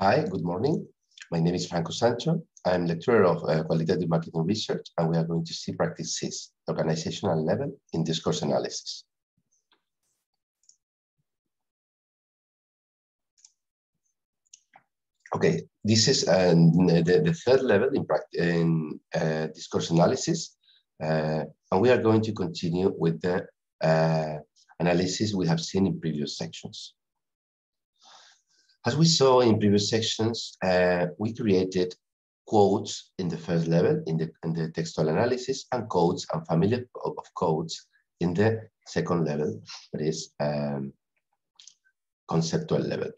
Hi, good morning. My name is Franco Sancho. I'm lecturer of uh, qualitative marketing research, and we are going to see practices, organizational level in discourse analysis. Okay, this is uh, the, the third level in, in uh, discourse analysis, uh, and we are going to continue with the uh, analysis we have seen in previous sections. As we saw in previous sections, uh, we created quotes in the first level in the, in the textual analysis and codes and family of, codes in the second level, that is um, conceptual level.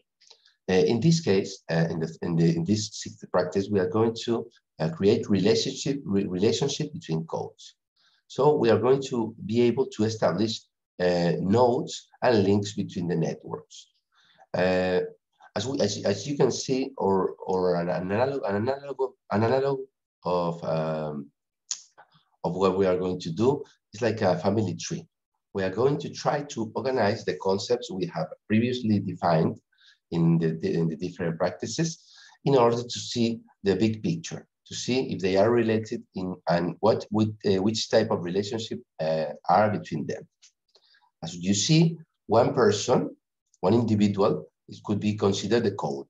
Uh, in this case, uh, in, the, in, the, in this sixth practice, we are going to uh, create relationship re relationship between codes. So we are going to be able to establish uh, nodes and links between the networks. As, we, as, as you can see, or, or an, analog, an analog, an analog of, um, of what we are going to do is like a family tree. We are going to try to organize the concepts we have previously defined in the, in the different practices in order to see the big picture, to see if they are related in and what with, uh, which type of relationship uh, are between them. As you see, one person, one individual it could be considered a code.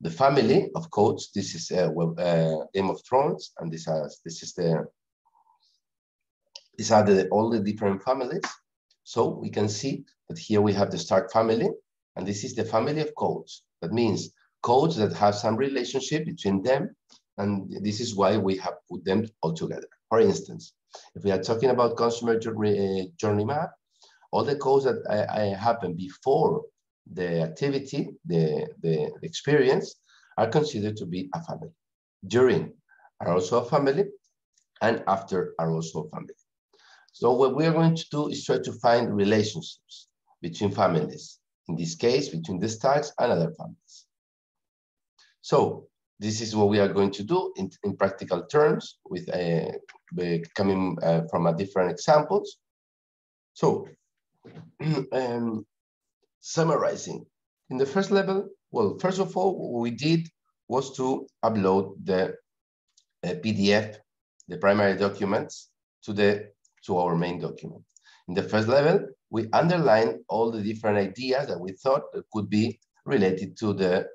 The family of codes, this is uh, uh, Game of Thrones, and this, has, this is the, these are the, all the different families. So we can see that here we have the Stark family, and this is the family of codes. That means codes that have some relationship between them, and this is why we have put them all together. For instance, if we are talking about consumer journey, uh, journey map, all the codes that I, I happen before the activity, the, the, experience, are considered to be a family. During are also a family, and after are also a family. So what we are going to do is try to find relationships between families, in this case, between the Starks and other families. So this is what we are going to do in, in practical terms, with uh, coming uh, from a different examples. So um, summarizing. In the first level, well, first of all, what we did was to upload the uh, PDF, the primary documents, to, the, to our main document. In the first level, we underlined all the different ideas that we thought could be related to the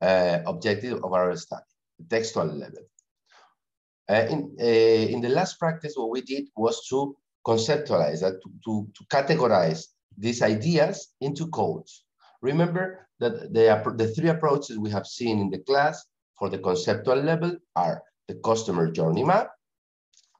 uh, objective of our study, the textual level. Uh, in, uh, in the last practice, what we did was to conceptualize that, to, to, to categorize these ideas into codes. Remember that the, the three approaches we have seen in the class for the conceptual level are the customer journey map,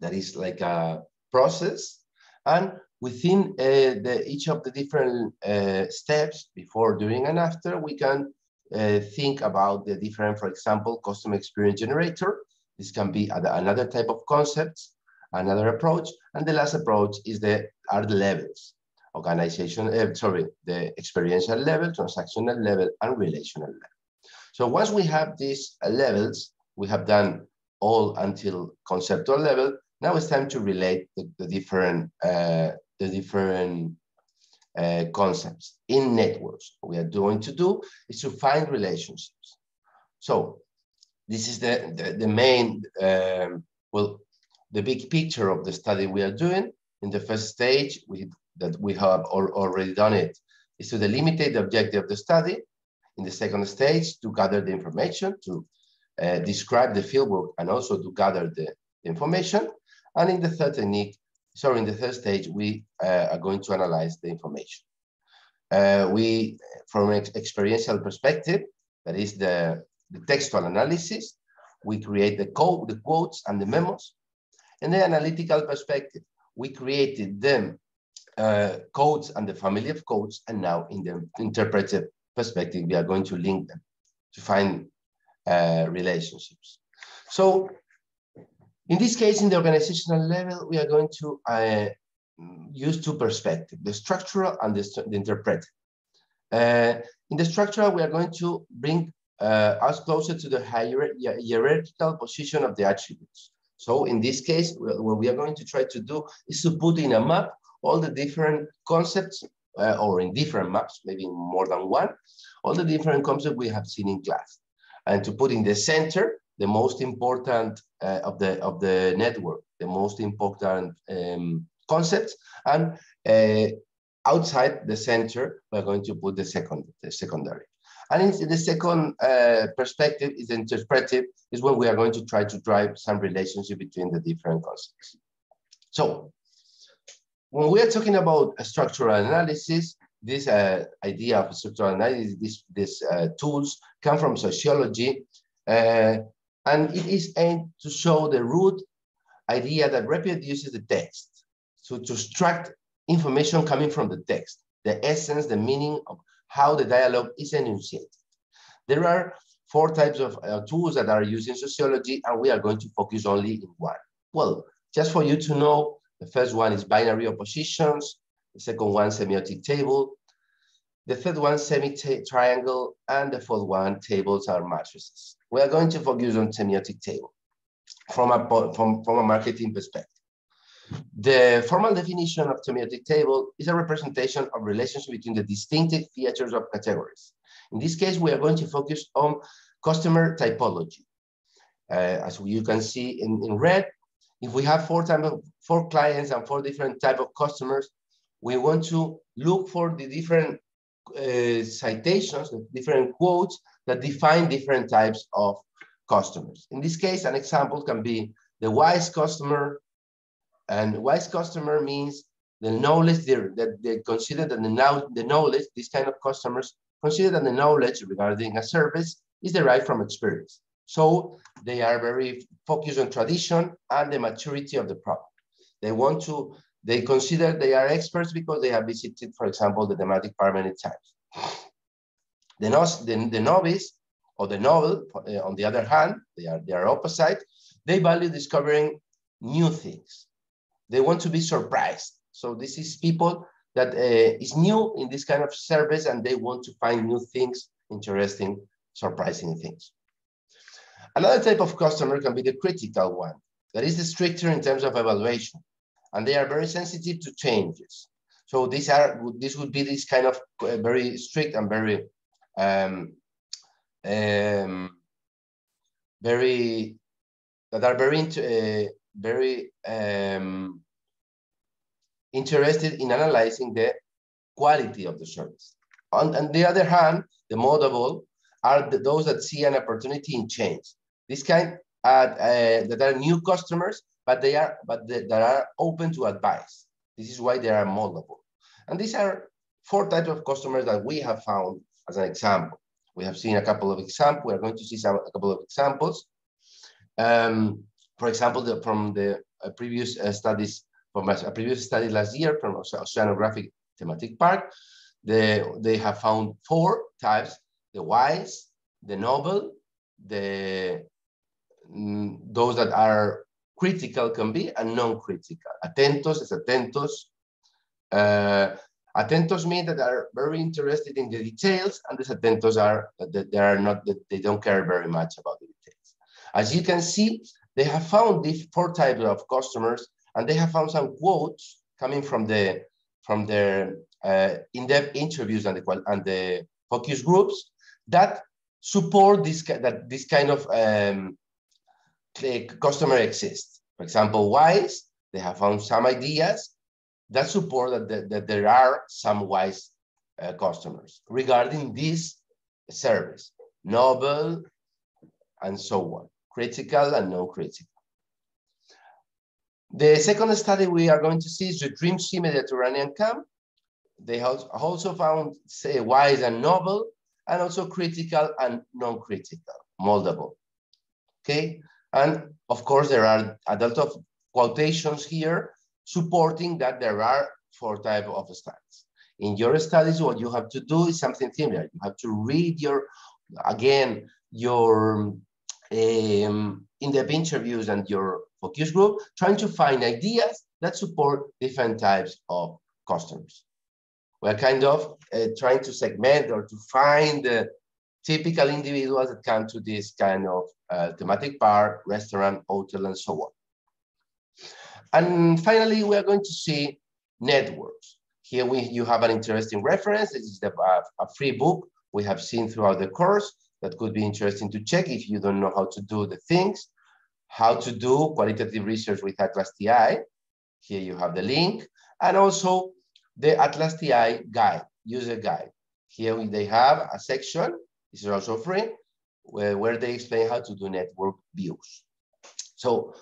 that is like a process, and within uh, the, each of the different uh, steps, before, during, and after, we can uh, think about the different, for example, customer experience generator. This can be another type of concepts, another approach, and the last approach is the are the levels organization, uh, sorry, the experiential level, transactional level, and relational level. So once we have these levels, we have done all until conceptual level. Now it's time to relate the, the different uh, the different uh, concepts in networks. What we are going to do is to find relationships. So this is the the, the main um, well the big picture of the study we are doing. In the first stage, we that we have already done it is to delimitate the objective of the study. In the second stage, to gather the information, to uh, describe the fieldwork, and also to gather the information. And in the third technique, sorry, in the third stage, we uh, are going to analyze the information. Uh, we, from an experiential perspective, that is the, the textual analysis, we create the code, the quotes, and the memos. In the analytical perspective, we created them uh, codes and the family of codes, and now in the interpretive perspective, we are going to link them to find uh, relationships. So in this case, in the organizational level, we are going to uh, use two perspectives, the structural and the, the interpretive. Uh, in the structural, we are going to bring uh, us closer to the hierarchical position of the attributes. So in this case, what we are going to try to do is to put in a map all the different concepts uh, or in different maps, maybe more than one, all the different concepts we have seen in class. and to put in the center the most important uh, of the of the network, the most important um, concepts, and uh, outside the center, we're going to put the second the secondary. And in the second uh, perspective is interpretive, is when we are going to try to drive some relationship between the different concepts. So when we are talking about structural analysis, this uh, idea of structural analysis, these this, uh, tools come from sociology, uh, and it is aimed to show the root idea that reproduces the text. So to extract information coming from the text, the essence, the meaning of how the dialogue is enunciated. There are four types of uh, tools that are used in sociology, and we are going to focus only in one. Well, just for you to know, the first one is binary oppositions, the second one, semiotic table, the third one, semi-triangle, and the fourth one, tables are matrices. We are going to focus on semiotic table from a, from, from a marketing perspective. The formal definition of semiotic table is a representation of relationship between the distinctive features of categories. In this case, we are going to focus on customer typology. Uh, as you can see in, in red, if we have four, type of, four clients and four different type of customers, we want to look for the different uh, citations, the different quotes that define different types of customers. In this case, an example can be the wise customer, and wise customer means the knowledge that they consider that the, now, the knowledge, these kind of customers consider that the knowledge regarding a service is derived from experience. So they are very focused on tradition and the maturity of the product. They want to, they consider they are experts because they have visited, for example, the thematic park many times. The, the, the novice or the novel, uh, on the other hand, they are, they are opposite. They value discovering new things. They want to be surprised. So this is people that uh, is new in this kind of service and they want to find new things, interesting, surprising things. Another type of customer can be the critical one, that is the stricter in terms of evaluation, and they are very sensitive to changes. So these are this would be this kind of uh, very strict and very um, um, very that are very uh, very um, interested in analyzing the quality of the service. On, on the other hand, the modable are the, those that see an opportunity in change. This kind uh, that are new customers, but they are but they, that are open to advice. This is why they are moldable. And these are four types of customers that we have found as an example. We have seen a couple of examples. We are going to see some a couple of examples. Um, for example, the, from the uh, previous uh, studies from a previous study last year from Oceanographic Thematic Park, they, they have found four types, the wise, the noble, the those that are critical can be and non-critical. Atentos is atentos. Uh, atentos mean that are very interested in the details and desatentos are that they are not, that they don't care very much about the details. As you can see, they have found these four types of customers and they have found some quotes coming from the from their uh, in-depth interviews and the and the focus groups that support this that this kind of um, customer exists. For example, Wise they have found some ideas that support that, that, that there are some Wise uh, customers regarding this service, novel and so on, critical and non-critical. The second study we are going to see is the Dream Sea Mediterranean Camp. They also found say, wise and novel, and also critical and non-critical, moldable. Okay, and of course there are a lot of quotations here supporting that there are four types of studies. In your studies, what you have to do is something similar. You have to read your, again, your um, in-depth interviews and your focus group, trying to find ideas that support different types of customers. We're kind of uh, trying to segment or to find the typical individuals that come to this kind of uh, thematic bar, restaurant, hotel, and so on. And finally, we are going to see networks. Here we, you have an interesting reference. This is the, uh, a free book we have seen throughout the course that could be interesting to check if you don't know how to do the things, how to do qualitative research with Atlas.ti. Here you have the link, and also the Atlas.ti guide, user guide. Here they have a section, this is also free, where, where they explain how to do network views. So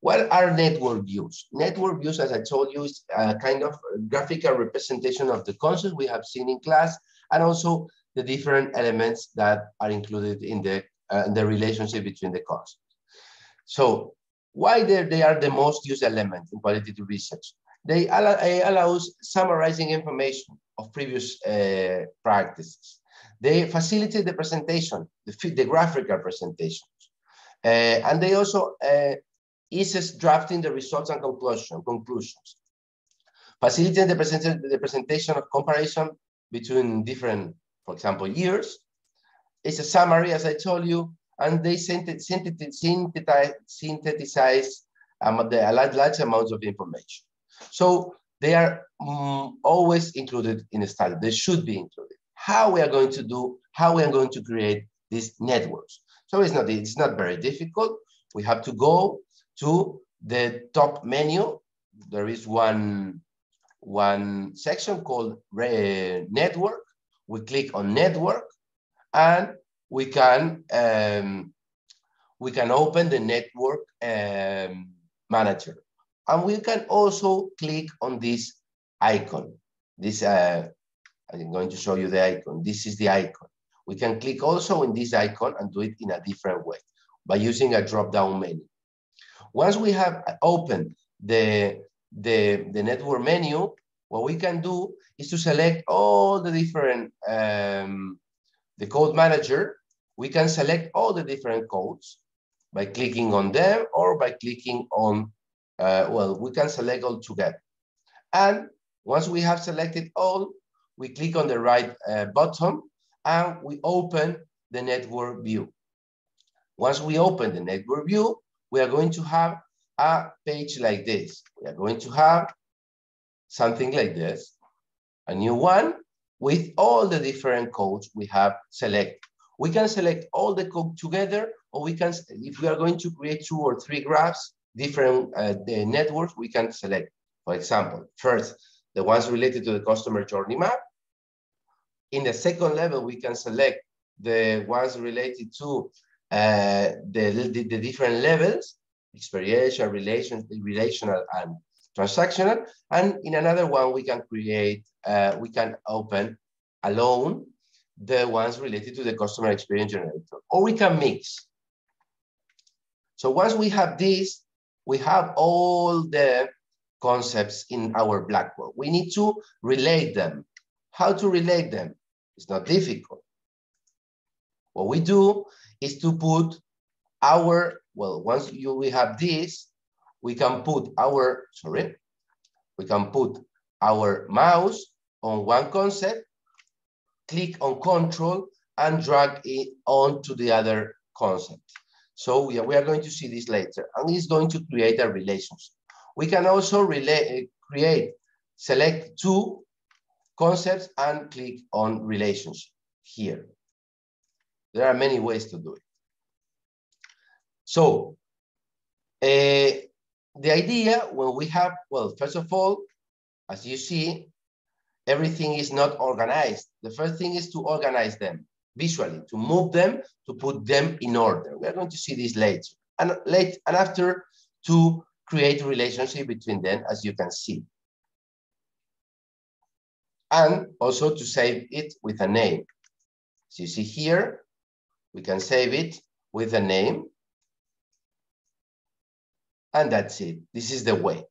what are network views? Network views, as I told you, is a kind of graphical representation of the concepts we have seen in class and also the different elements that are included in the, uh, in the relationship between the concepts. So why they, they are the most used element in qualitative research? They allow, allows summarizing information of previous uh, practices. They facilitate the presentation, the, the graphical presentations. Uh, and they also uh, drafting the results and conclusion, conclusions. Facilitating the, present, the presentation of comparison between different, for example, years. It's a summary, as I told you, and they synthesize, synthesize um, the large, large amounts of information. So they are um, always included in a study. They should be included. How we are going to do, how we are going to create these networks. So it's not, it's not very difficult. We have to go to the top menu. There is one, one section called network. We click on network and we can, um, we can open the network um, manager. And we can also click on this icon. This, uh, I'm going to show you the icon. This is the icon. We can click also in this icon and do it in a different way by using a drop-down menu. Once we have opened the, the, the network menu, what we can do is to select all the different, um, the code manager. We can select all the different codes by clicking on them or by clicking on, uh, well, we can select all together. And once we have selected all, we click on the right uh, button and we open the network view. Once we open the network view, we are going to have a page like this. We are going to have something like this, a new one with all the different codes we have selected. We can select all the code together, or we can, if we are going to create two or three graphs, different uh, networks, we can select. For example, first, the ones related to the customer journey map. In the second level, we can select the ones related to uh, the, the, the, different levels, experiential, relation, relational, and transactional. And in another one, we can create, uh, we can open alone the ones related to the customer experience generator, or we can mix. So once we have this, we have all the concepts in our Blackboard. We need to relate them. How to relate them? It's not difficult. What we do is to put our, well, once you, we have this, we can put our, sorry, we can put our mouse on one concept, click on control and drag it on to the other concept. So we are, we are going to see this later and it's going to create a relationship. We can also relate, create, select two concepts and click on relationship here. There are many ways to do it. So uh, the idea when we have, well, first of all, as you see, everything is not organized. The first thing is to organize them visually, to move them, to put them in order. We are going to see this later. And, late, and after, to create a relationship between them, as you can see. And also to save it with a name. So you see here, we can save it with a name. And that's it. This is the way.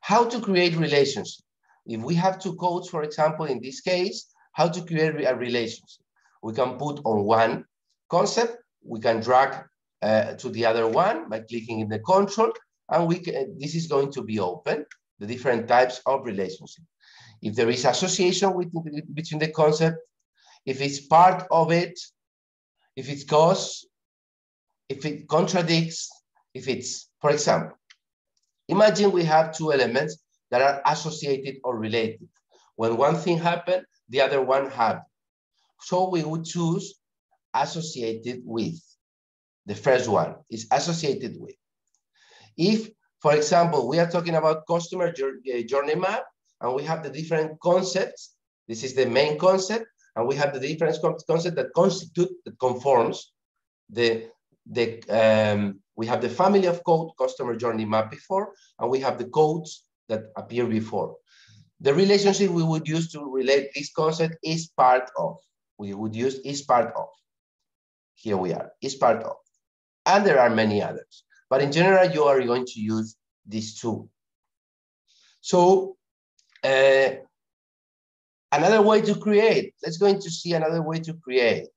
How to create relationship. If we have two codes, for example, in this case, how to create a relationship. We can put on one concept, we can drag uh, to the other one by clicking in the control, and we can, this is going to be open, the different types of relationship. If there is association with, between the concept, if it's part of it, if it goes, if it contradicts, if it's, for example, imagine we have two elements that are associated or related. When one thing happened, the other one happened. So we would choose associated with. The first one is associated with. If, for example, we are talking about customer uh, journey map and we have the different concepts, this is the main concept, and we have the different concept that constitute, that conforms the, the um, we have the family of code customer journey map before, and we have the codes that appear before. The relationship we would use to relate this concept is part of. We would use is part of. Here we are, is part of. And there are many others. But in general, you are going to use these two. So uh, another way to create, let's go into see another way to create.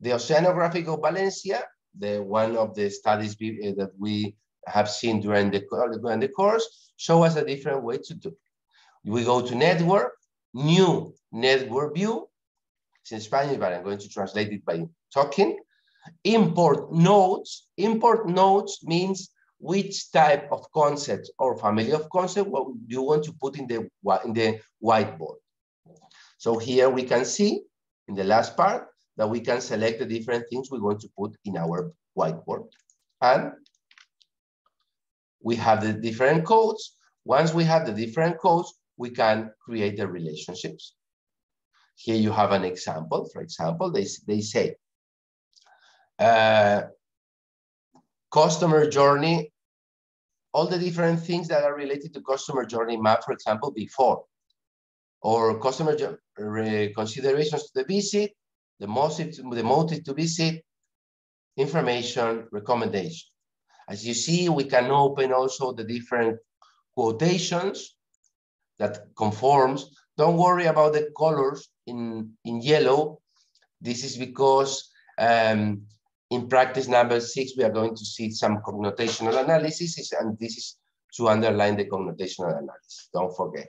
The Oceanographic of Valencia, the one of the studies uh, that we have seen during the, during the course, show us a different way to do. it. We go to network, new network view. It's in Spanish, but I'm going to translate it by talking. Import nodes. Import nodes means which type of concept or family of concept what you want to put in the, in the whiteboard. So here we can see in the last part that we can select the different things we want to put in our whiteboard. And we have the different codes. Once we have the different codes, we can create the relationships. Here you have an example. For example, they, they say, uh, customer journey, all the different things that are related to customer journey map, for example, before, or customer considerations to the visit, the motive, the motive to visit, information, recommendation. As you see, we can open also the different quotations that conforms. Don't worry about the colors in, in yellow. This is because um, in practice number six, we are going to see some connotational analysis, and this is to underline the connotational analysis, don't forget.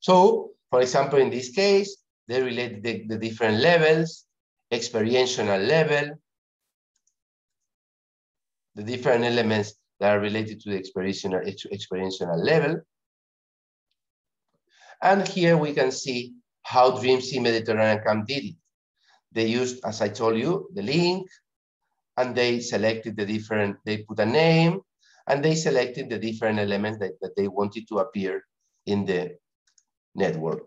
So, for example, in this case, they relate the, the different levels, experiential level, the different elements that are related to the experiential, experiential level. And here we can see how DreamSea Mediterranean Camp did it. They used, as I told you, the link, and they selected the different, they put a name, and they selected the different elements that, that they wanted to appear in the network.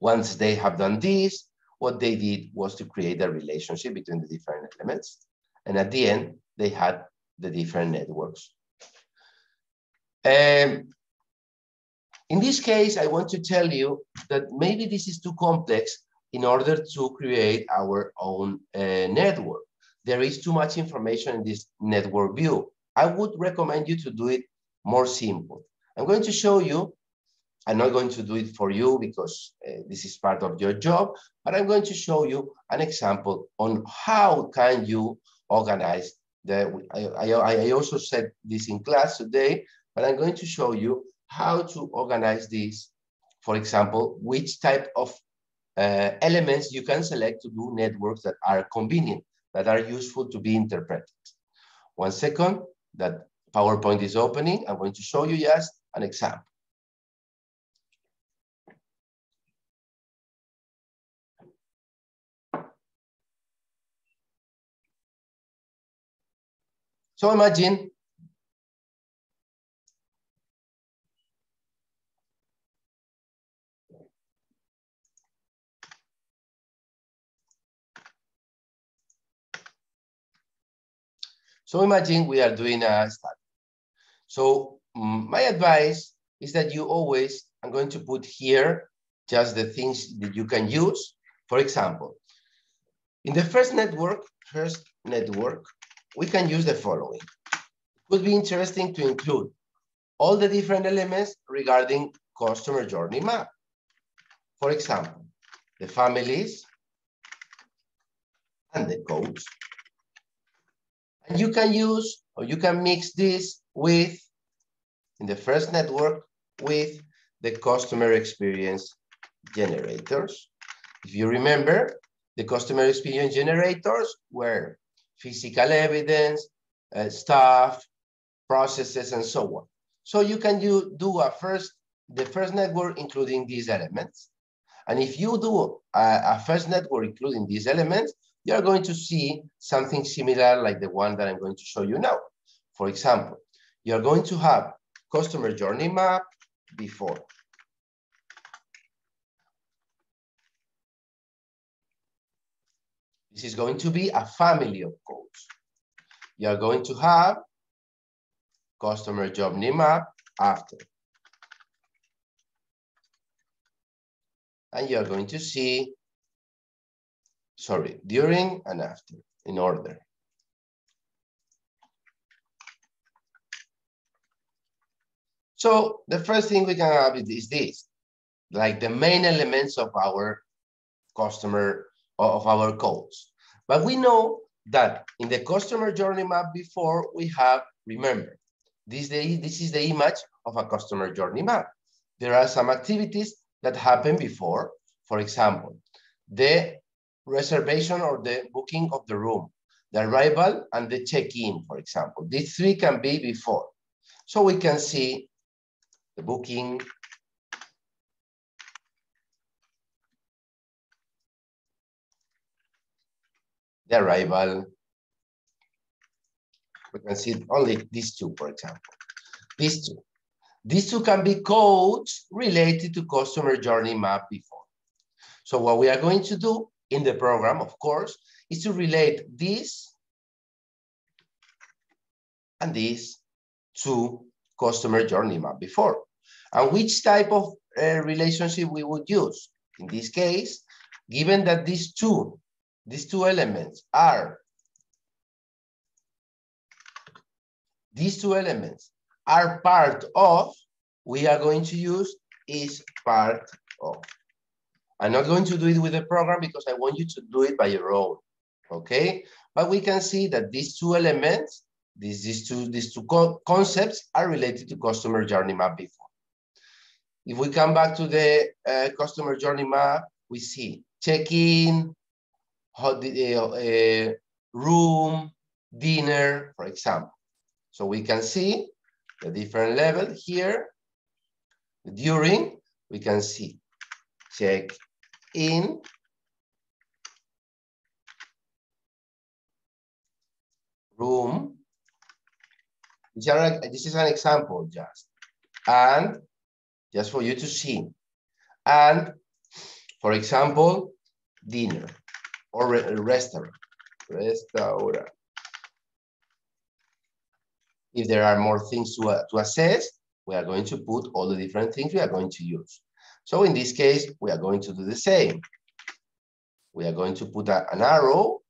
Once they have done this, what they did was to create a relationship between the different elements. And at the end, they had the different networks. Um, in this case, I want to tell you that maybe this is too complex in order to create our own uh, network. There is too much information in this network view. I would recommend you to do it more simple. I'm going to show you, I'm not going to do it for you because uh, this is part of your job, but I'm going to show you an example on how can you organize the, I, I, I also said this in class today, but I'm going to show you how to organize this. For example, which type of uh, elements you can select to do networks that are convenient, that are useful to be interpreted. One second, that PowerPoint is opening. I'm going to show you just an example. So imagine So imagine we are doing a study. So mm, my advice is that you always, I'm going to put here just the things that you can use. For example, in the first network, first network, we can use the following. It would be interesting to include all the different elements regarding customer journey map. For example, the families and the codes you can use or you can mix this with, in the first network, with the customer experience generators. If you remember, the customer experience generators were physical evidence, uh, stuff, processes, and so on. So you can do, do a first, the first network, including these elements. And if you do a, a first network including these elements, you're going to see something similar like the one that I'm going to show you now. For example, you're going to have customer journey map before. This is going to be a family of codes. You're going to have customer journey map after. And you're going to see, sorry, during and after in order. So the first thing we can have is this, like the main elements of our customer, of our codes. But we know that in the customer journey map before we have, remember, this, the, this is the image of a customer journey map. There are some activities that happen before, for example, the reservation or the booking of the room, the arrival and the check-in, for example. These three can be before. So we can see the booking, the arrival. We can see only these two, for example. These two. These two can be codes related to customer journey map before. So what we are going to do in the program, of course, is to relate this and this to customer journey map before. And which type of uh, relationship we would use? In this case, given that these two, these two elements are, these two elements are part of, we are going to use is part of. I'm not going to do it with the program because I want you to do it by your own, okay? But we can see that these two elements, these, these two, these two co concepts are related to customer journey map before. If we come back to the uh, customer journey map, we see check-in, uh, uh, room, dinner, for example. So we can see the different level here. During, we can see check in, room. General, This is an example just. And just for you to see. And for example, dinner or re restaurant, restaurant. If there are more things to, uh, to assess, we are going to put all the different things we are going to use. So in this case, we are going to do the same. We are going to put a, an arrow,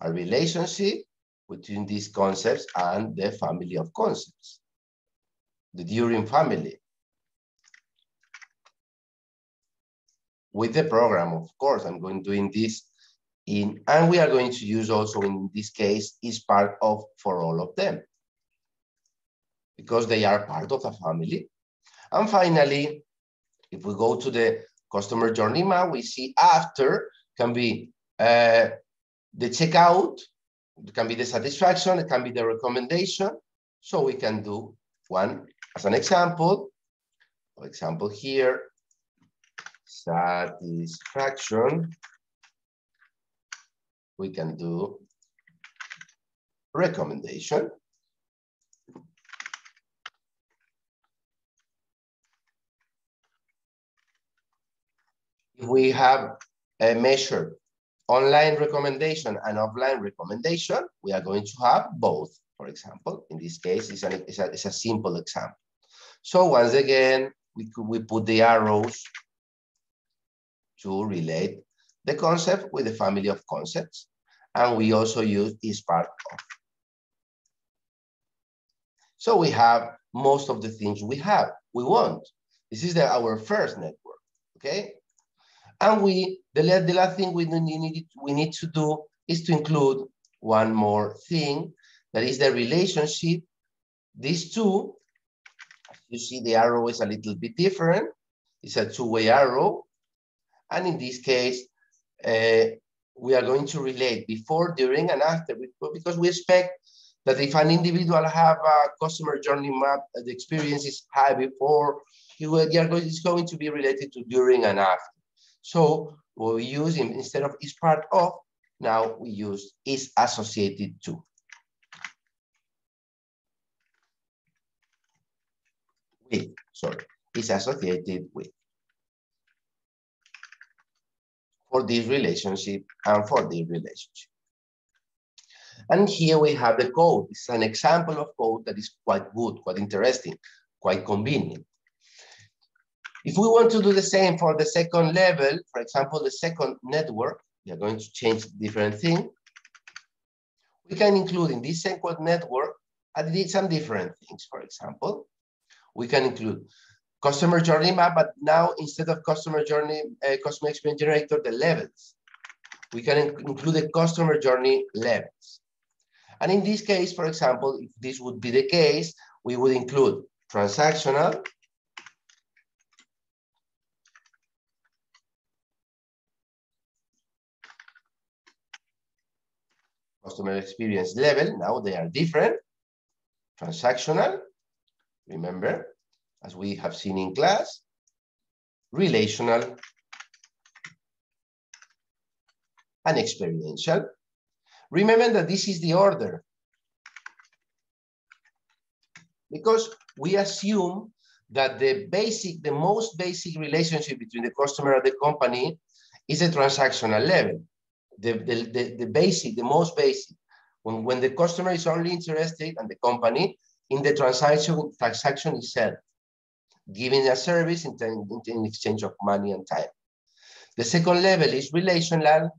a relationship between these concepts and the family of concepts, the during family. with the program, of course, I'm going doing this in, and we are going to use also in this case is part of for all of them because they are part of a family. And finally, if we go to the customer journey map, we see after can be uh, the checkout, it can be the satisfaction, it can be the recommendation. So we can do one as an example. For example, here, satisfaction, we can do recommendation. If we have a measure online recommendation and offline recommendation, we are going to have both, for example. In this case, it's, an, it's, a, it's a simple example. So once again, we, we put the arrows to relate the concept with the family of concepts. And we also use is part of. So we have most of the things we have, we want. This is the, our first network, okay? And we, the, the last thing we need, we need to do is to include one more thing, that is the relationship. These two, you see the arrow is a little bit different. It's a two-way arrow. And in this case, uh, we are going to relate before, during, and after, because we expect that if an individual have a customer journey map, the experience is high before, are it's going to be related to during and after. So what we use in, instead of is part of, now we use is associated to. With, sorry, is associated with. For this relationship and for this relationship. And here we have the code. It's an example of code that is quite good, quite interesting, quite convenient. If we want to do the same for the second level, for example, the second network, we are going to change different thing. We can include in this second network some different things. For example, we can include customer journey map, but now instead of customer journey, uh, customer experience generator, the levels. We can include the customer journey levels. And in this case, for example, if this would be the case, we would include transactional, customer experience level. Now they are different. Transactional, remember, as we have seen in class. Relational and experiential. Remember that this is the order. Because we assume that the basic, the most basic relationship between the customer and the company is a transactional level. The, the, the, the basic, the most basic. When, when the customer is only interested and the company in the transaction, transaction itself, giving a service in, in exchange of money and time. The second level is relational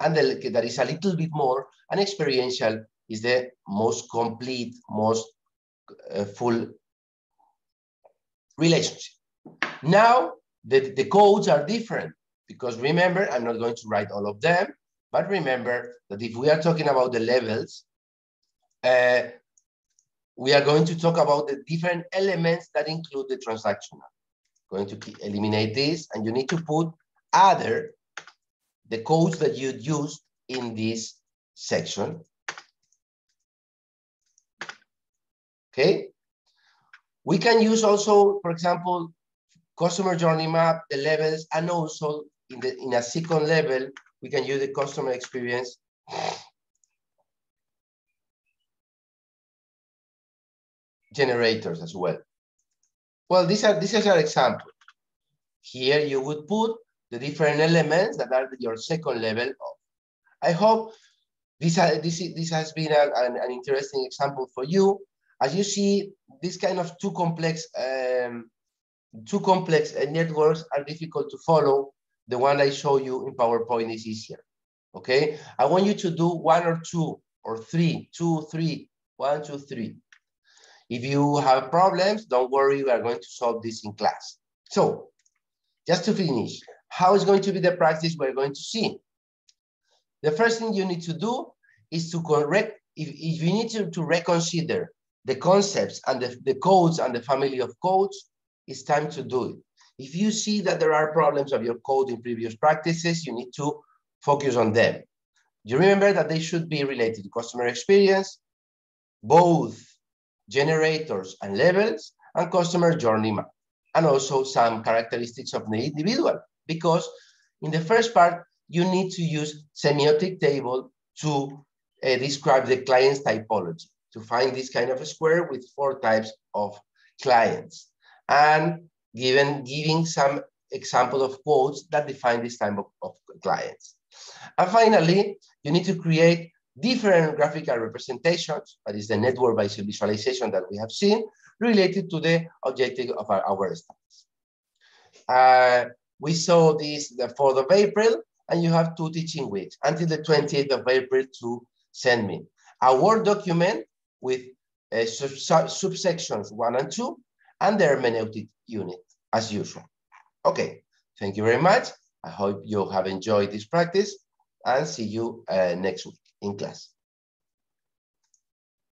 and the, that is a little bit more, and experiential is the most complete, most uh, full relationship. Now, the, the codes are different because remember, I'm not going to write all of them, but remember that if we are talking about the levels, uh, we are going to talk about the different elements that include the transactional. Going to eliminate this, and you need to put other the codes that you use in this section. Okay. We can use also, for example, customer journey map, the levels, and also in, the, in a second level, we can use the customer experience generators as well. Well, these are, this is our example. Here you would put the different elements that are your second level of. I hope this, this, this has been an, an, interesting example for you. As you see, this kind of too complex, um, too complex uh, networks are difficult to follow. The one I show you in PowerPoint is easier, okay? I want you to do one or two or three, two, three, one, two, three. If you have problems, don't worry, we are going to solve this in class. So just to finish, how is going to be the practice we're going to see? The first thing you need to do is to correct, if, if you need to, to reconsider the concepts and the, the codes and the family of codes, it's time to do it. If you see that there are problems of your code in previous practices, you need to focus on them. You remember that they should be related to customer experience, both generators and levels, and customer journey map, and also some characteristics of the individual because in the first part, you need to use semiotic table to uh, describe the client's typology, to find this kind of a square with four types of clients. And given giving some example of quotes that define this type of, of clients. And finally, you need to create different graphical representations, that is the network visualization that we have seen, related to the objective of our, our studies. Uh, we saw this the 4th of April, and you have two teaching weeks until the 28th of April to send me a Word document with uh, sub subsections one and two, and the hermeneutic unit as usual. Okay, thank you very much. I hope you have enjoyed this practice and see you uh, next week in class.